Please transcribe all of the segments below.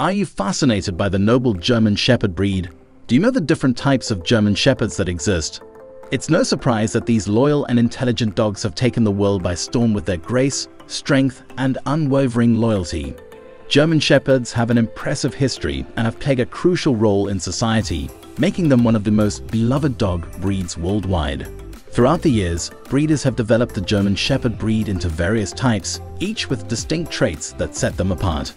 Are you fascinated by the noble German Shepherd breed? Do you know the different types of German Shepherds that exist? It's no surprise that these loyal and intelligent dogs have taken the world by storm with their grace, strength, and unwavering loyalty. German Shepherds have an impressive history and have played a crucial role in society, making them one of the most beloved dog breeds worldwide. Throughout the years, breeders have developed the German Shepherd breed into various types, each with distinct traits that set them apart.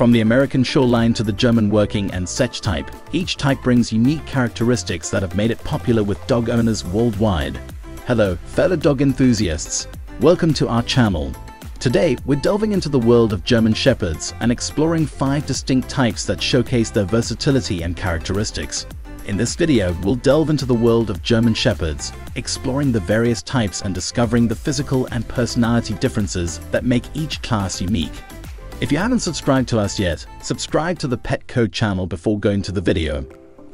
From the American Showline to the German Working and Czech type, each type brings unique characteristics that have made it popular with dog owners worldwide. Hello, fellow dog enthusiasts. Welcome to our channel. Today, we're delving into the world of German Shepherds and exploring five distinct types that showcase their versatility and characteristics. In this video, we'll delve into the world of German Shepherds, exploring the various types and discovering the physical and personality differences that make each class unique. If you haven't subscribed to us yet, subscribe to the Pet Code channel before going to the video.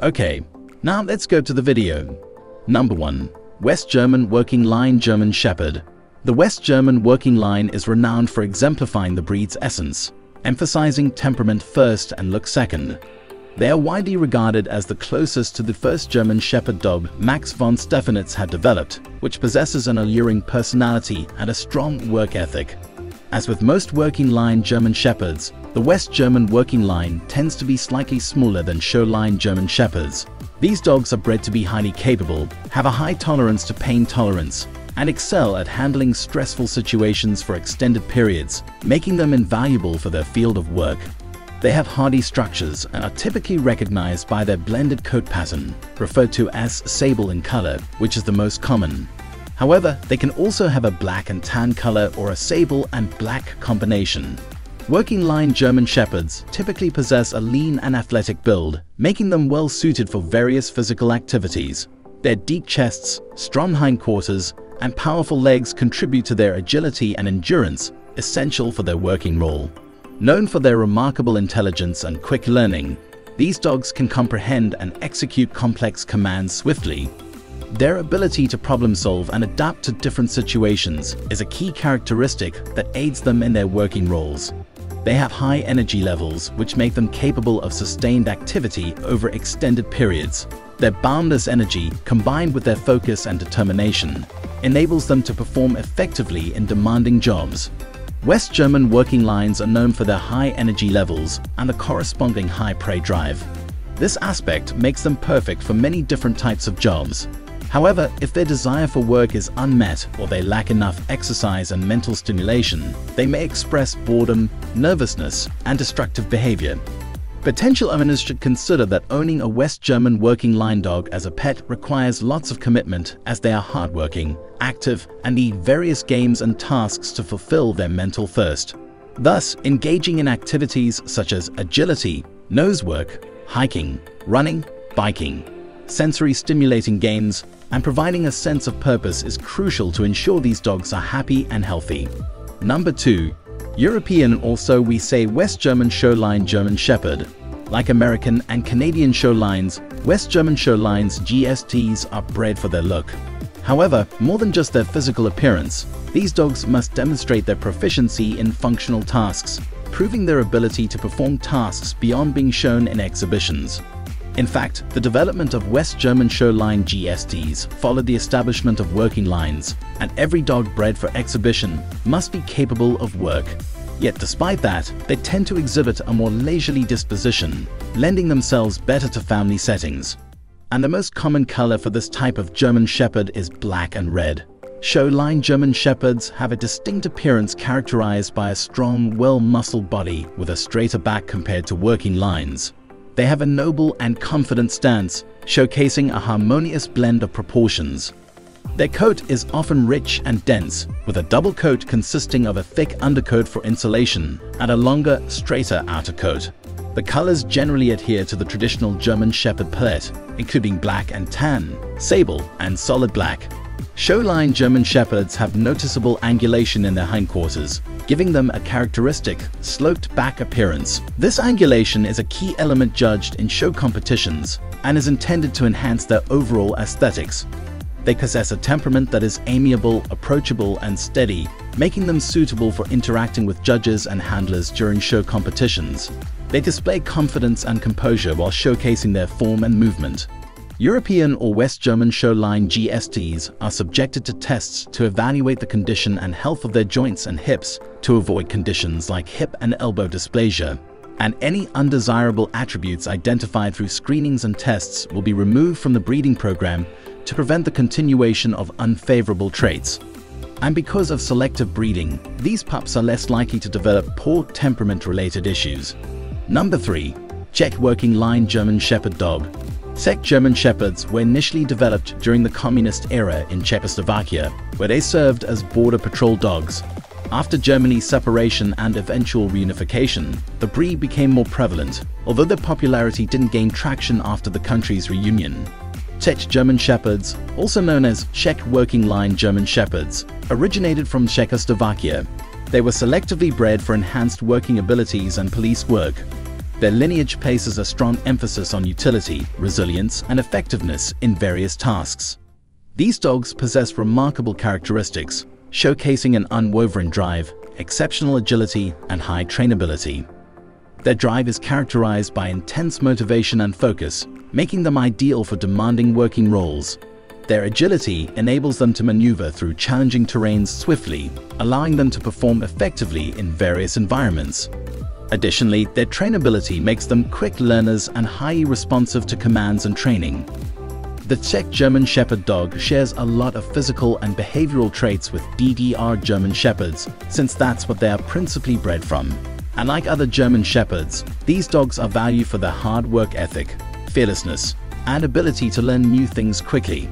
Okay, now let's go to the video. Number 1. West German Working Line German Shepherd. The West German Working Line is renowned for exemplifying the breed's essence, emphasizing temperament first and look second. They are widely regarded as the closest to the first German Shepherd dog Max von Stephanitz had developed, which possesses an alluring personality and a strong work ethic. As with most working line German Shepherds, the West German working line tends to be slightly smaller than show line German Shepherds. These dogs are bred to be highly capable, have a high tolerance to pain tolerance, and excel at handling stressful situations for extended periods, making them invaluable for their field of work. They have hardy structures and are typically recognized by their blended coat pattern, referred to as sable in color, which is the most common. However, they can also have a black and tan color or a sable and black combination. Working line German Shepherds typically possess a lean and athletic build, making them well suited for various physical activities. Their deep chests, strong hindquarters, and powerful legs contribute to their agility and endurance, essential for their working role. Known for their remarkable intelligence and quick learning, these dogs can comprehend and execute complex commands swiftly, their ability to problem solve and adapt to different situations is a key characteristic that aids them in their working roles. They have high energy levels, which make them capable of sustained activity over extended periods. Their boundless energy, combined with their focus and determination, enables them to perform effectively in demanding jobs. West German working lines are known for their high energy levels and the corresponding high prey drive. This aspect makes them perfect for many different types of jobs, However, if their desire for work is unmet or they lack enough exercise and mental stimulation, they may express boredom, nervousness, and destructive behavior. Potential owners should consider that owning a West German working line dog as a pet requires lots of commitment as they are hardworking, active, and need various games and tasks to fulfill their mental thirst. Thus, engaging in activities such as agility, nose work, hiking, running, biking, sensory stimulating games, and providing a sense of purpose is crucial to ensure these dogs are happy and healthy. Number 2. European also we say West German Showline German Shepherd. Like American and Canadian Showlines, West German Showlines GSDs are bred for their look. However, more than just their physical appearance, these dogs must demonstrate their proficiency in functional tasks, proving their ability to perform tasks beyond being shown in exhibitions. In fact, the development of West German show line GSDs followed the establishment of working lines, and every dog bred for exhibition must be capable of work. Yet despite that, they tend to exhibit a more leisurely disposition, lending themselves better to family settings. And the most common color for this type of German Shepherd is black and red. Show line German Shepherds have a distinct appearance characterized by a strong, well-muscled body with a straighter back compared to working lines. They have a noble and confident stance, showcasing a harmonious blend of proportions. Their coat is often rich and dense, with a double coat consisting of a thick undercoat for insulation and a longer, straighter outer coat. The colors generally adhere to the traditional German Shepherd palette, including black and tan, sable, and solid black. Showline German Shepherds have noticeable angulation in their hindquarters, giving them a characteristic, sloped back appearance. This angulation is a key element judged in show competitions and is intended to enhance their overall aesthetics. They possess a temperament that is amiable, approachable, and steady, making them suitable for interacting with judges and handlers during show competitions. They display confidence and composure while showcasing their form and movement. European or West German show line GSDs are subjected to tests to evaluate the condition and health of their joints and hips to avoid conditions like hip and elbow dysplasia. And any undesirable attributes identified through screenings and tests will be removed from the breeding program to prevent the continuation of unfavorable traits. And because of selective breeding, these pups are less likely to develop poor temperament-related issues. Number 3. Czech Working Line German Shepherd Dog Czech German Shepherds were initially developed during the communist era in Czechoslovakia, where they served as border patrol dogs. After Germany's separation and eventual reunification, the breed became more prevalent, although their popularity didn't gain traction after the country's reunion. Czech German Shepherds, also known as Czech Working Line German Shepherds, originated from Czechoslovakia. They were selectively bred for enhanced working abilities and police work. Their lineage places a strong emphasis on utility, resilience, and effectiveness in various tasks. These dogs possess remarkable characteristics, showcasing an unwavering drive, exceptional agility, and high trainability. Their drive is characterized by intense motivation and focus, making them ideal for demanding working roles. Their agility enables them to maneuver through challenging terrains swiftly, allowing them to perform effectively in various environments. Additionally, their trainability makes them quick learners and highly responsive to commands and training. The Czech German Shepherd dog shares a lot of physical and behavioral traits with DDR German Shepherds, since that's what they are principally bred from. And like other German Shepherds, these dogs are valued for their hard work ethic, fearlessness, and ability to learn new things quickly.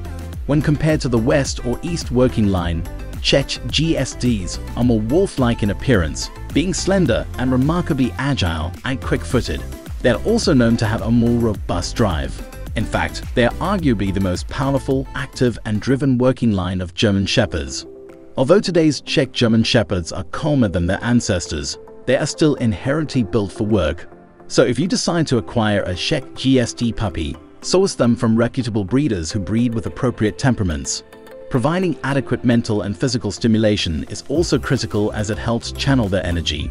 When compared to the West or East working line, Czech GSDs are more wolf-like in appearance, being slender and remarkably agile and quick-footed. They're also known to have a more robust drive. In fact, they are arguably the most powerful, active and driven working line of German Shepherds. Although today's Czech German Shepherds are calmer than their ancestors, they are still inherently built for work. So if you decide to acquire a Czech GSD puppy, source them from reputable breeders who breed with appropriate temperaments. Providing adequate mental and physical stimulation is also critical as it helps channel their energy.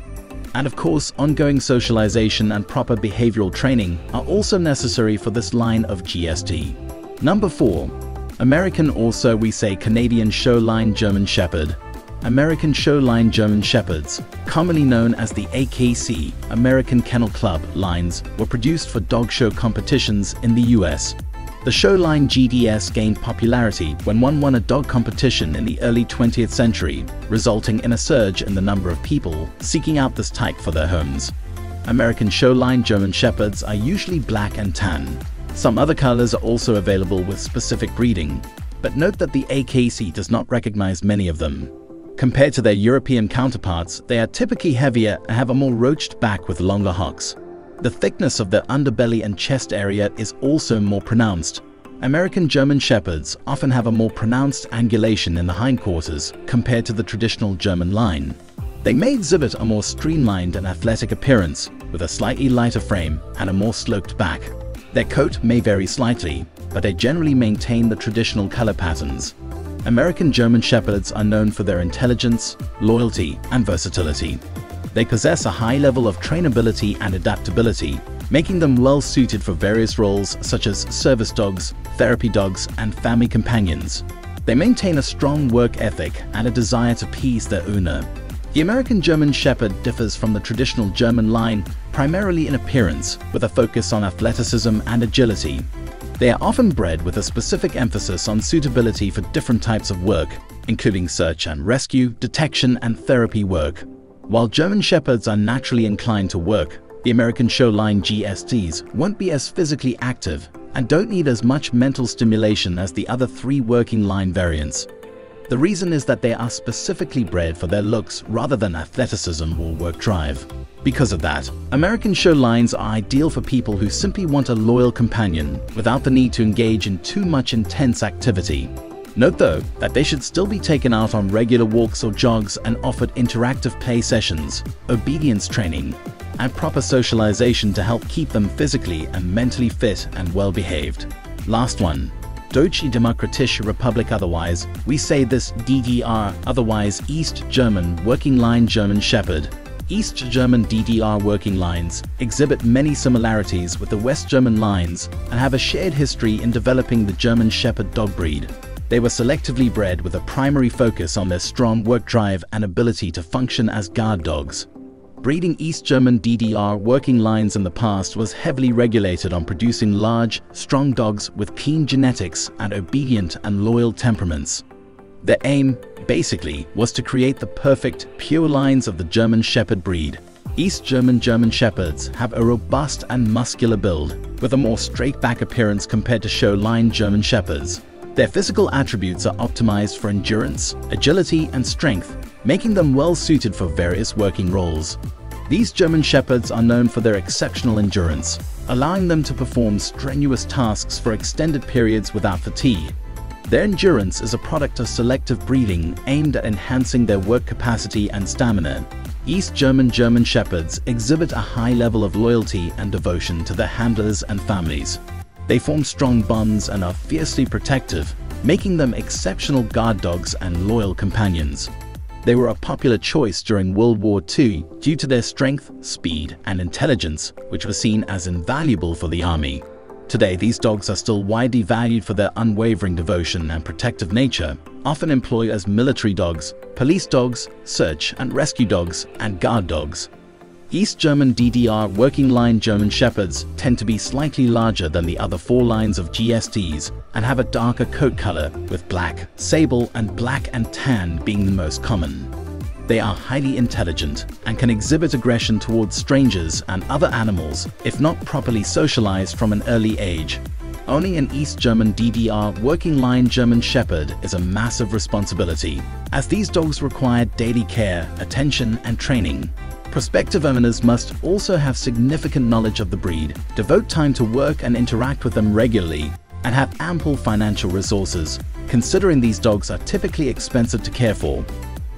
And of course, ongoing socialization and proper behavioral training are also necessary for this line of GSD. Number 4. American also we say Canadian show line German Shepherd. American show line German Shepherds, commonly known as the AKC American Kennel Club lines, were produced for dog show competitions in the US. The showline GDS gained popularity when one won a dog competition in the early 20th century, resulting in a surge in the number of people seeking out this type for their homes. American showline German Shepherds are usually black and tan. Some other colors are also available with specific breeding, but note that the AKC does not recognize many of them. Compared to their European counterparts, they are typically heavier and have a more roached back with longer hocks. The thickness of their underbelly and chest area is also more pronounced. American German Shepherds often have a more pronounced angulation in the hindquarters compared to the traditional German line. They may exhibit a more streamlined and athletic appearance with a slightly lighter frame and a more sloped back. Their coat may vary slightly, but they generally maintain the traditional color patterns. American German Shepherds are known for their intelligence, loyalty, and versatility. They possess a high level of trainability and adaptability, making them well suited for various roles such as service dogs, therapy dogs, and family companions. They maintain a strong work ethic and a desire to please their owner. The American German Shepherd differs from the traditional German line primarily in appearance, with a focus on athleticism and agility. They are often bred with a specific emphasis on suitability for different types of work, including search and rescue, detection, and therapy work. While German Shepherds are naturally inclined to work, the American show line GSDs won't be as physically active and don't need as much mental stimulation as the other three working line variants. The reason is that they are specifically bred for their looks rather than athleticism or work drive. Because of that, American show lines are ideal for people who simply want a loyal companion without the need to engage in too much intense activity. Note though that they should still be taken out on regular walks or jogs and offered interactive play sessions, obedience training, and proper socialization to help keep them physically and mentally fit and well behaved. Last one. Deutsche Demokratische Republik otherwise, we say this DDR, otherwise East German Working Line German Shepherd. East German DDR working lines exhibit many similarities with the West German lines and have a shared history in developing the German Shepherd dog breed. They were selectively bred with a primary focus on their strong work drive and ability to function as guard dogs. Breeding East German DDR working lines in the past was heavily regulated on producing large, strong dogs with keen genetics and obedient and loyal temperaments. Their aim, basically, was to create the perfect, pure lines of the German Shepherd breed. East German German Shepherds have a robust and muscular build, with a more straight-back appearance compared to show-line German Shepherds. Their physical attributes are optimized for endurance, agility, and strength, making them well suited for various working roles. These German Shepherds are known for their exceptional endurance, allowing them to perform strenuous tasks for extended periods without fatigue. Their endurance is a product of selective breeding aimed at enhancing their work capacity and stamina. East German German Shepherds exhibit a high level of loyalty and devotion to their handlers and families. They form strong bonds and are fiercely protective, making them exceptional guard dogs and loyal companions. They were a popular choice during World War II due to their strength, speed, and intelligence, which were seen as invaluable for the army. Today, these dogs are still widely valued for their unwavering devotion and protective nature, often employed as military dogs, police dogs, search and rescue dogs, and guard dogs. East German DDR working line German Shepherds tend to be slightly larger than the other four lines of GSDs and have a darker coat color with black, sable and black and tan being the most common. They are highly intelligent and can exhibit aggression towards strangers and other animals if not properly socialized from an early age. Owning an East German DDR working line German Shepherd is a massive responsibility, as these dogs require daily care, attention and training. Prospective owners must also have significant knowledge of the breed, devote time to work and interact with them regularly, and have ample financial resources, considering these dogs are typically expensive to care for.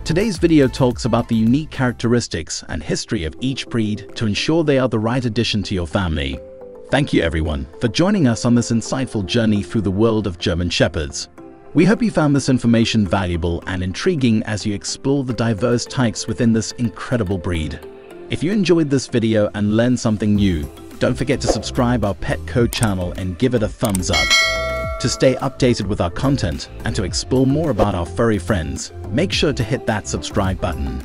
Today's video talks about the unique characteristics and history of each breed to ensure they are the right addition to your family. Thank you everyone for joining us on this insightful journey through the world of German Shepherds. We hope you found this information valuable and intriguing as you explore the diverse types within this incredible breed. If you enjoyed this video and learned something new, don't forget to subscribe our Pet Code channel and give it a thumbs up. To stay updated with our content and to explore more about our furry friends, make sure to hit that subscribe button.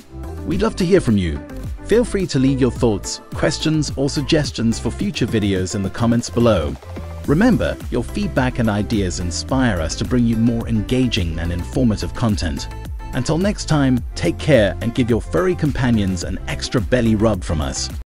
We'd love to hear from you. Feel free to leave your thoughts, questions or suggestions for future videos in the comments below. Remember, your feedback and ideas inspire us to bring you more engaging and informative content. Until next time, take care and give your furry companions an extra belly rub from us.